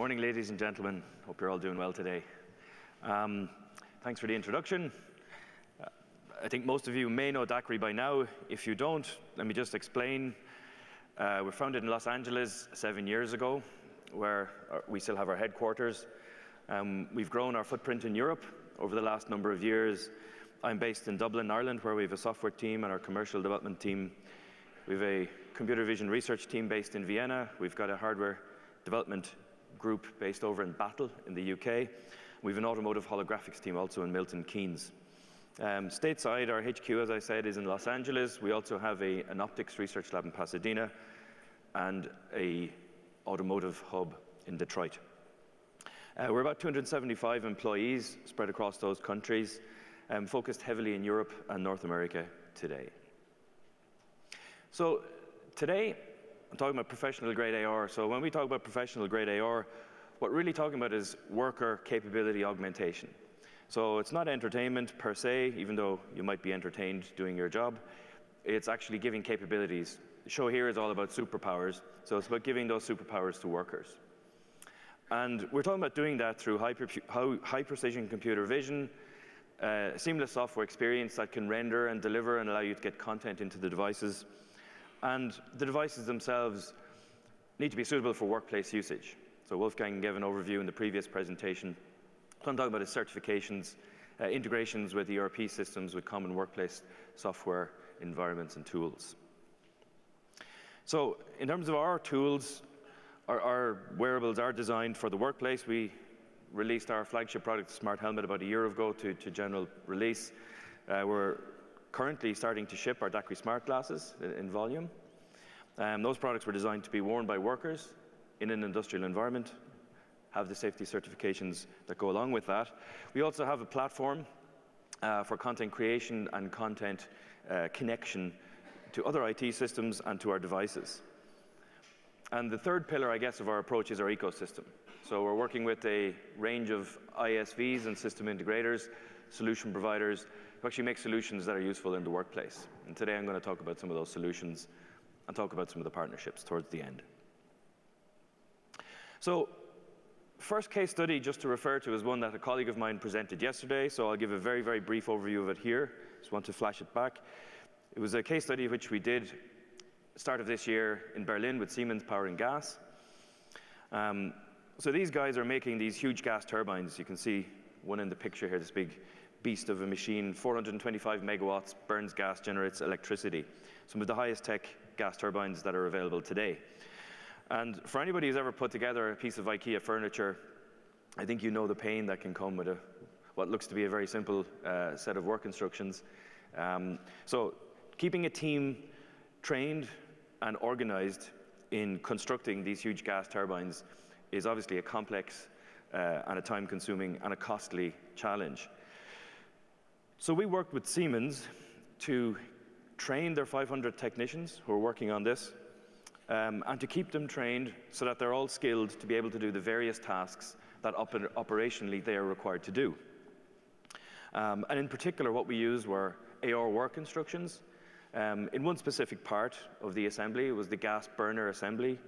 Morning, ladies and gentlemen. Hope you're all doing well today. Um, thanks for the introduction. Uh, I think most of you may know DAQRI by now. If you don't, let me just explain. Uh, we were founded in Los Angeles seven years ago, where uh, we still have our headquarters. Um, we've grown our footprint in Europe over the last number of years. I'm based in Dublin, Ireland, where we have a software team and our commercial development team. We have a computer vision research team based in Vienna. We've got a hardware development group based over in Battle in the UK. We have an automotive holographics team also in Milton Keynes. Um, stateside, our HQ, as I said, is in Los Angeles. We also have a, an optics research lab in Pasadena and a automotive hub in Detroit. Uh, we're about 275 employees spread across those countries, um, focused heavily in Europe and North America today. So today, I'm talking about professional grade AR. So when we talk about professional grade AR, what we're really talking about is worker capability augmentation. So it's not entertainment per se, even though you might be entertained doing your job. It's actually giving capabilities. The show here is all about superpowers. So it's about giving those superpowers to workers. And we're talking about doing that through high, high precision computer vision, uh, seamless software experience that can render and deliver and allow you to get content into the devices and the devices themselves need to be suitable for workplace usage. So Wolfgang gave an overview in the previous presentation. What I'm talking about is certifications, uh, integrations with ERP systems, with common workplace software environments and tools. So in terms of our tools, our, our, wearables are designed for the workplace. We released our flagship product, Smart Helmet, about a year ago to, to general release. Uh, we're currently starting to ship our DAQRI smart glasses in volume. Um, those products were designed to be worn by workers in an industrial environment, have the safety certifications that go along with that. We also have a platform uh, for content creation and content uh, connection to other IT systems and to our devices. And the third pillar, I guess, of our approach is our ecosystem. So we're working with a range of ISVs and system integrators, solution providers, who actually make solutions that are useful in the workplace. And today I'm going to talk about some of those solutions and talk about some of the partnerships towards the end. So first case study, just to refer to, is one that a colleague of mine presented yesterday, so I'll give a very, very brief overview of it here. Just want to flash it back. It was a case study which we did start of this year in Berlin with Siemens Power and Gas. Um, so these guys are making these huge gas turbines. You can see one in the picture here, this big beast of a machine, 425 megawatts, burns gas, generates electricity. Some of the highest tech gas turbines that are available today. And for anybody who's ever put together a piece of IKEA furniture, I think you know the pain that can come with a, what looks to be a very simple uh, set of work instructions. Um, so keeping a team trained and organized in constructing these huge gas turbines is obviously a complex uh, and a time-consuming and a costly challenge. So we worked with Siemens to train their 500 technicians who are working on this um, and to keep them trained so that they're all skilled to be able to do the various tasks that oper operationally they are required to do. Um, and in particular, what we used were AR work instructions. Um, in one specific part of the assembly, it was the gas burner assembly.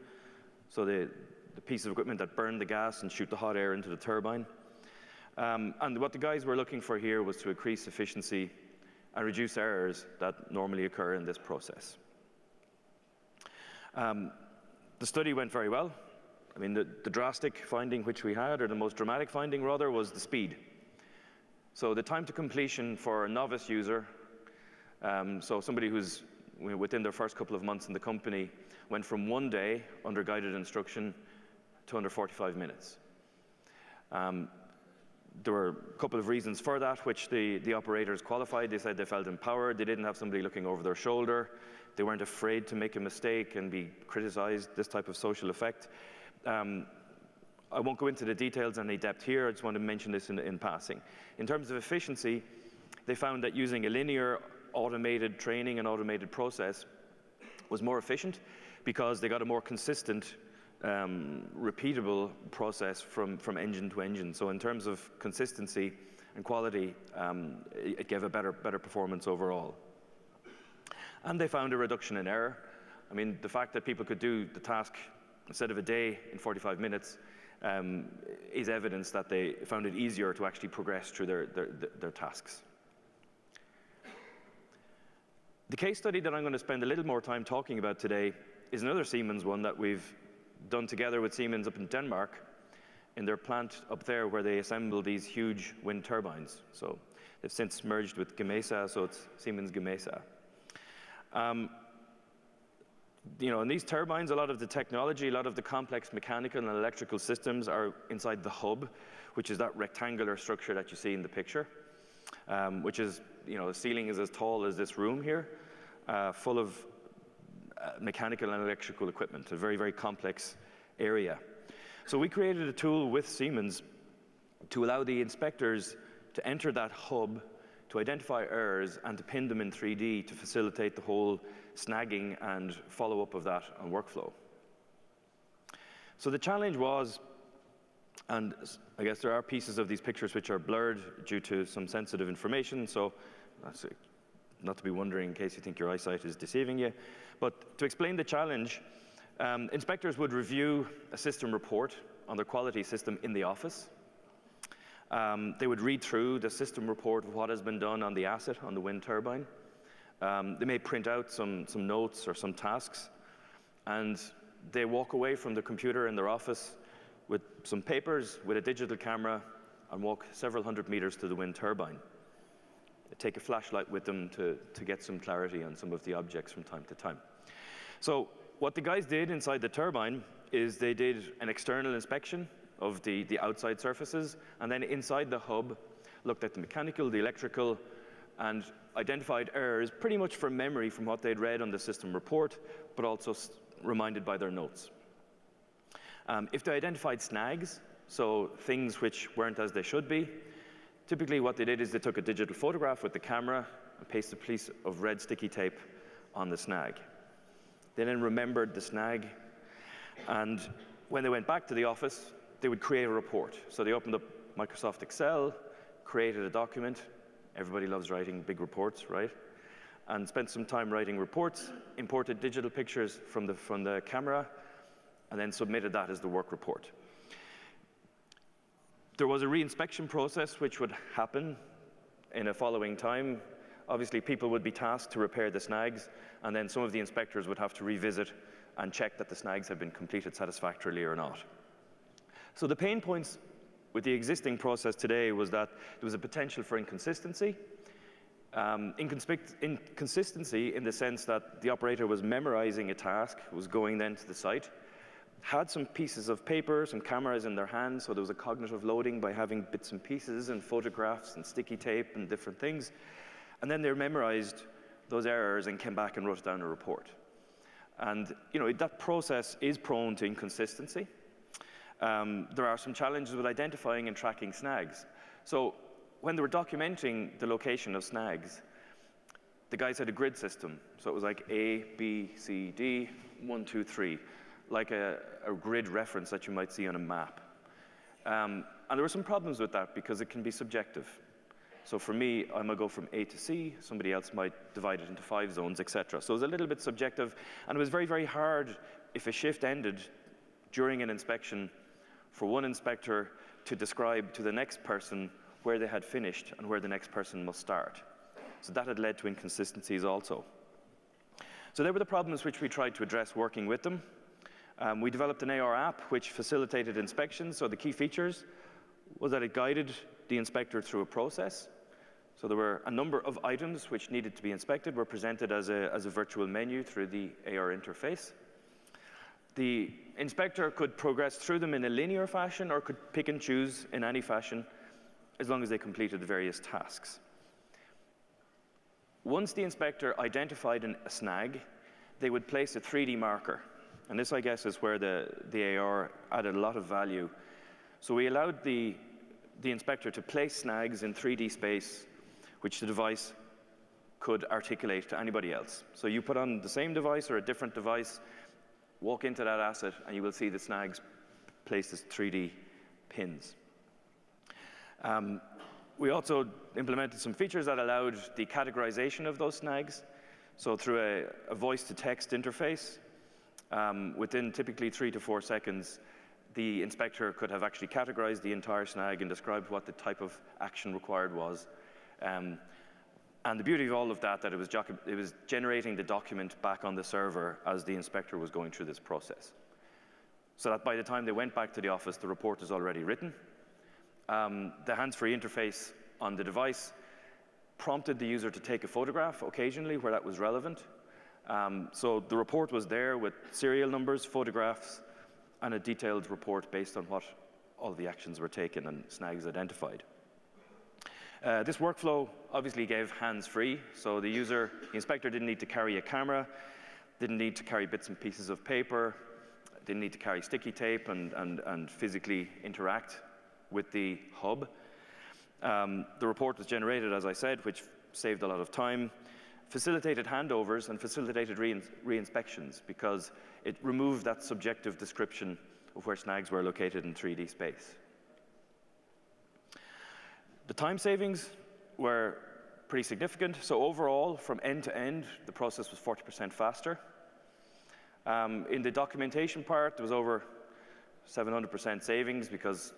So the, the piece of equipment that burned the gas and shoot the hot air into the turbine. Um, and what the guys were looking for here was to increase efficiency and reduce errors that normally occur in this process. Um, the study went very well. I mean, the, the, drastic finding which we had, or the most dramatic finding rather, was the speed. So the time to completion for a novice user, um, so somebody who's within their first couple of months in the company, went from one day under guided instruction to under 45 minutes. Um, there were a couple of reasons for that, which the, the operators qualified. They said they felt empowered. They didn't have somebody looking over their shoulder. They weren't afraid to make a mistake and be criticized, this type of social effect. Um, I won't go into the details and any depth here. I just want to mention this in, in passing. In terms of efficiency, they found that using a linear automated training and automated process was more efficient because they got a more consistent um, repeatable process from, from engine to engine. So in terms of consistency and quality, um, it, it gave a better, better performance overall. And they found a reduction in error. I mean, the fact that people could do the task instead of a day in 45 minutes um, is evidence that they found it easier to actually progress through their, their, their tasks. The case study that I'm going to spend a little more time talking about today is another Siemens one that we've done together with Siemens up in Denmark in their plant up there where they assemble these huge wind turbines. So they've since merged with Gamesa, so it's Siemens Gamesa. Um, you know, in these turbines, a lot of the technology, a lot of the complex mechanical and electrical systems are inside the hub, which is that rectangular structure that you see in the picture, um, which is, you know, the ceiling is as tall as this room here, uh, full of uh, mechanical and electrical equipment, a very, very complex area. So we created a tool with Siemens to allow the inspectors to enter that hub to identify errors and to pin them in 3D to facilitate the whole snagging and follow-up of that on workflow. So the challenge was, and I guess there are pieces of these pictures which are blurred due to some sensitive information, so that's not to be wondering in case you think your eyesight is deceiving you. But to explain the challenge, um, inspectors would review a system report on their quality system in the office. Um, they would read through the system report of what has been done on the asset, on the wind turbine. Um, they may print out some, some notes or some tasks, and they walk away from the computer in their office with some papers, with a digital camera, and walk several hundred meters to the wind turbine. Take a flashlight with them to, to get some clarity on some of the objects from time to time. So what the guys did inside the turbine is they did an external inspection of the, the outside surfaces, and then inside the hub, looked at the mechanical, the electrical, and identified errors pretty much from memory from what they'd read on the system report, but also reminded by their notes. Um, if they identified snags, so things which weren't as they should be, typically what they did is they took a digital photograph with the camera and pasted a piece of red sticky tape on the snag. They then remembered the snag, and when they went back to the office, they would create a report. So they opened up Microsoft Excel, created a document. Everybody loves writing big reports, right? And spent some time writing reports, imported digital pictures from the, from the camera, and then submitted that as the work report. There was a reinspection process which would happen in a following time. Obviously, people would be tasked to repair the snags, and then some of the inspectors would have to revisit and check that the snags had been completed satisfactorily or not. So the pain points with the existing process today was that there was a potential for inconsistency. Um, inconsistency in the sense that the operator was memorizing a task, was going then to the site, had some pieces of paper, some cameras in their hands, so there was a cognitive loading by having bits and pieces and photographs and sticky tape and different things. And then they memorized those errors and came back and wrote down a report. And you know, that process is prone to inconsistency. Um, there are some challenges with identifying and tracking snags. So when they were documenting the location of snags, the guys had a grid system. So it was like A, B, C, D, one, two, three, like a, a grid reference that you might see on a map. Um, and there were some problems with that because it can be subjective. So for me, I might go from A to C, somebody else might divide it into five zones, etc. So it was a little bit subjective, and it was very, very hard if a shift ended during an inspection for one inspector to describe to the next person where they had finished and where the next person must start. So that had led to inconsistencies also. So there were the problems which we tried to address working with them. Um, we developed an AR app which facilitated inspections. So the key features was that it guided the inspector through a process. So there were a number of items which needed to be inspected were presented as a, as a virtual menu through the AR interface. The inspector could progress through them in a linear fashion or could pick and choose in any fashion as long as they completed the various tasks. Once the inspector identified an, a snag, they would place a 3D marker. And this, I guess, is where the, the AR added a lot of value. So we allowed the, the inspector to place snags in 3D space, which the device could articulate to anybody else. So you put on the same device or a different device, walk into that asset, and you will see the snags placed as 3D pins. Um, we also implemented some features that allowed the categorization of those snags. So through a, a voice-to-text interface, um, within typically three to four seconds, the inspector could have actually categorized the entire snag and described what the type of action required was. Um, and the beauty of all of that, that it was, it was generating the document back on the server as the inspector was going through this process. So that by the time they went back to the office, the report is already written. Um, the hands-free interface on the device prompted the user to take a photograph occasionally where that was relevant. Um, so the report was there with serial numbers, photographs, and a detailed report based on what all the actions were taken and snags identified. Uh, this workflow obviously gave hands-free, so the user, the inspector didn't need to carry a camera, didn't need to carry bits and pieces of paper, didn't need to carry sticky tape and, and, and physically interact with the hub. Um, the report was generated, as I said, which saved a lot of time, facilitated handovers and facilitated re-inspections because it removed that subjective description of where snags were located in 3D space. The time savings were pretty significant. So overall, from end to end, the process was 40% faster. Um, in the documentation part, there was over 700% savings because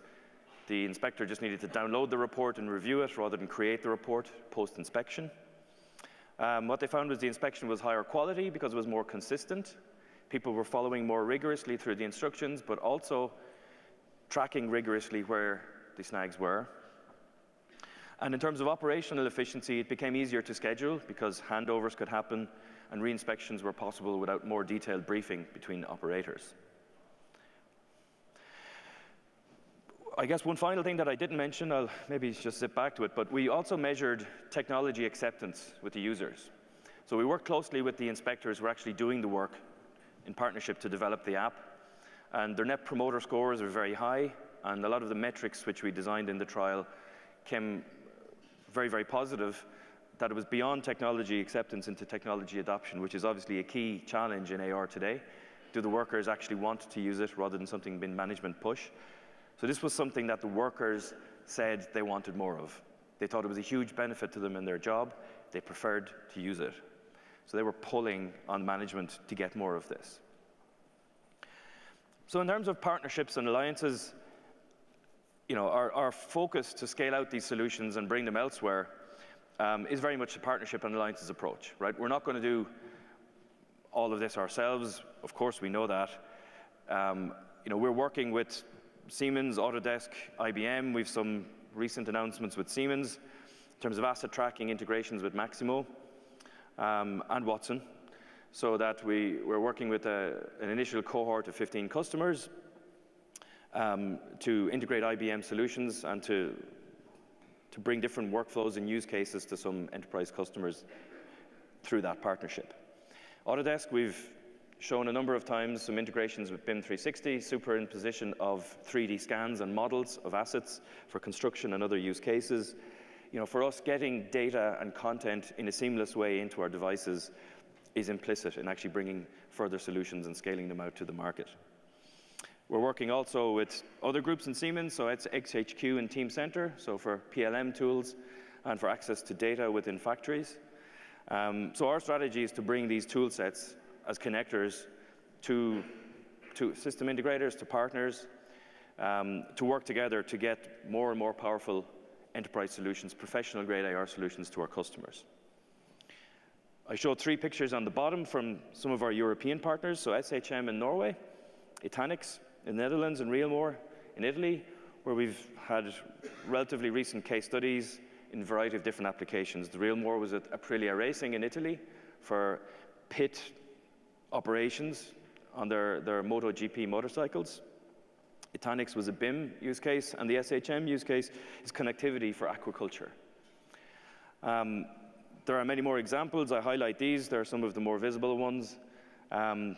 the inspector just needed to download the report and review it rather than create the report post-inspection. Um, what they found was the inspection was higher quality because it was more consistent. People were following more rigorously through the instructions, but also tracking rigorously where the snags were. And in terms of operational efficiency, it became easier to schedule because handovers could happen and re-inspections were possible without more detailed briefing between operators. I guess one final thing that I didn't mention, I'll maybe just zip back to it, but we also measured technology acceptance with the users. So we worked closely with the inspectors who were actually doing the work in partnership to develop the app. And their net promoter scores were very high, and a lot of the metrics which we designed in the trial came very, very positive that it was beyond technology acceptance into technology adoption, which is obviously a key challenge in AR today. Do the workers actually want to use it rather than something being management push? So this was something that the workers said they wanted more of. They thought it was a huge benefit to them in their job. They preferred to use it. So they were pulling on management to get more of this. So in terms of partnerships and alliances, you know, our, our focus to scale out these solutions and bring them elsewhere um, is very much a partnership and alliances approach, right? We're not going to do all of this ourselves. Of course, we know that. Um, you know, we're working with Siemens, Autodesk, IBM. We've some recent announcements with Siemens in terms of asset tracking integrations with Maximo um, and Watson, so that we, we're working with a, an initial cohort of 15 customers um, to integrate IBM solutions and to, to bring different workflows and use cases to some enterprise customers through that partnership. Autodesk, we've shown a number of times some integrations with BIM 360, superimposition of 3D scans and models of assets for construction and other use cases. You know, for us, getting data and content in a seamless way into our devices is implicit in actually bringing further solutions and scaling them out to the market. We're working also with other groups in Siemens, so it's XHQ and Teamcenter, so for PLM tools and for access to data within factories. Um, so our strategy is to bring these tool sets as connectors to, to system integrators, to partners, um, to work together to get more and more powerful enterprise solutions, professional grade AR solutions to our customers. I showed three pictures on the bottom from some of our European partners, so SHM in Norway, Etanix in the Netherlands and Realmore in Italy, where we've had relatively recent case studies in a variety of different applications. The Realmore was at Aprilia Racing in Italy for pit operations on their, their MotoGP motorcycles. Etanix was a BIM use case, and the SHM use case is connectivity for aquaculture. Um, there are many more examples. I highlight these. There are some of the more visible ones. Um,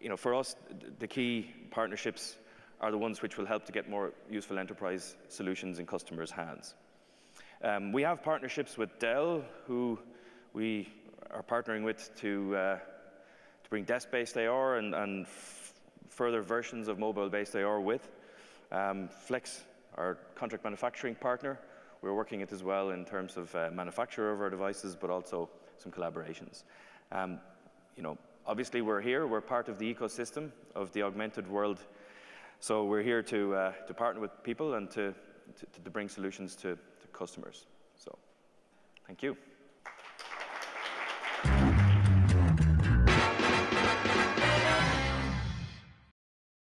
you know, for us, the key partnerships are the ones which will help to get more useful enterprise solutions in customers' hands. Um, we have partnerships with Dell, who we are partnering with to, uh, to bring desk-based AR and, and further versions of mobile-based AR with. Um, Flex, our contract manufacturing partner, we're working it as well in terms of uh, manufacture of our devices, but also some collaborations. Um, you know, Obviously, we're here, we're part of the ecosystem of the augmented world So we're here to, uh, to partner with people and to, to, to bring solutions to, to customers. So thank you.